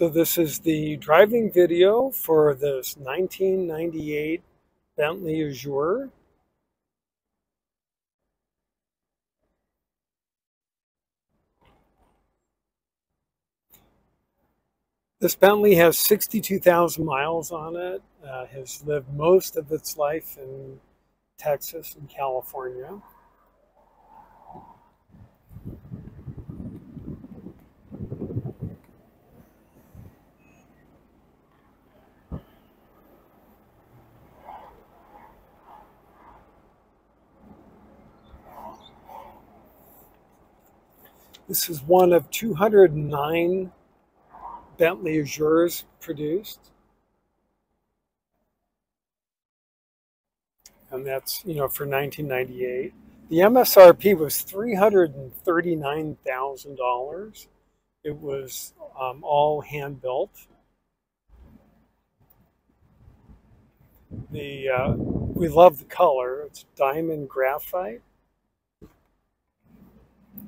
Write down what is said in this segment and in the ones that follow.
So this is the driving video for this 1998 Bentley Azure. This Bentley has 62,000 miles on it, uh, has lived most of its life in Texas and California. This is one of 209 Bentley Azures produced. And that's, you know, for 1998. The MSRP was $339,000. It was um, all hand built. The uh, we love the color. It's diamond graphite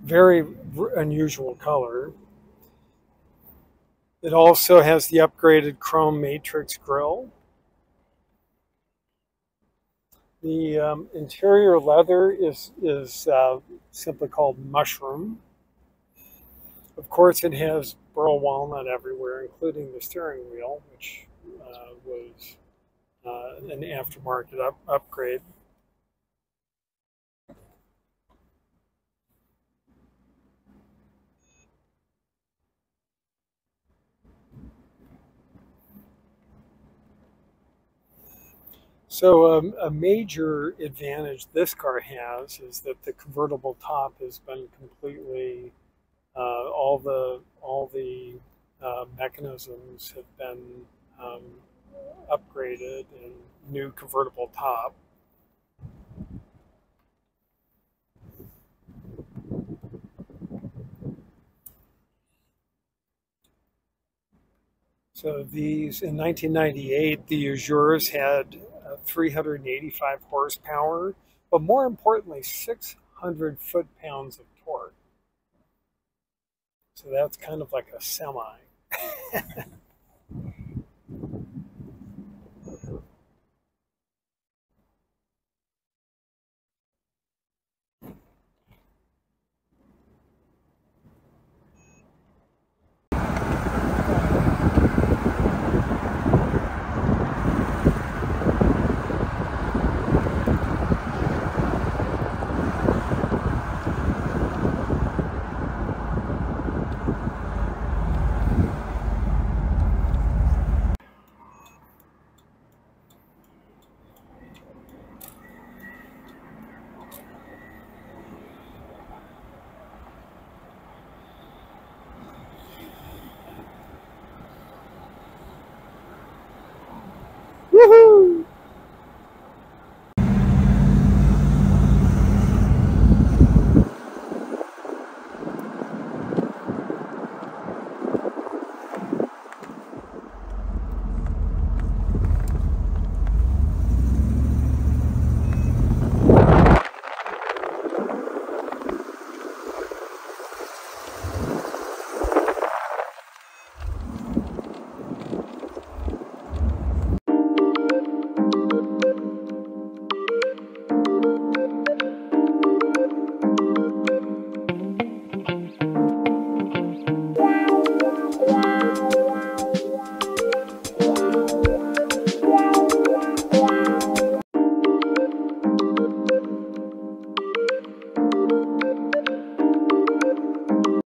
very unusual color. It also has the upgraded chrome matrix grille. The um, interior leather is, is uh, simply called mushroom. Of course, it has burl walnut everywhere, including the steering wheel, which uh, was uh, an aftermarket up upgrade. So um, a major advantage this car has is that the convertible top has been completely uh, all the all the uh, mechanisms have been um, upgraded and new convertible top. So these in 1998, the Azures had 385 horsepower, but more importantly, 600 foot pounds of torque. So that's kind of like a semi.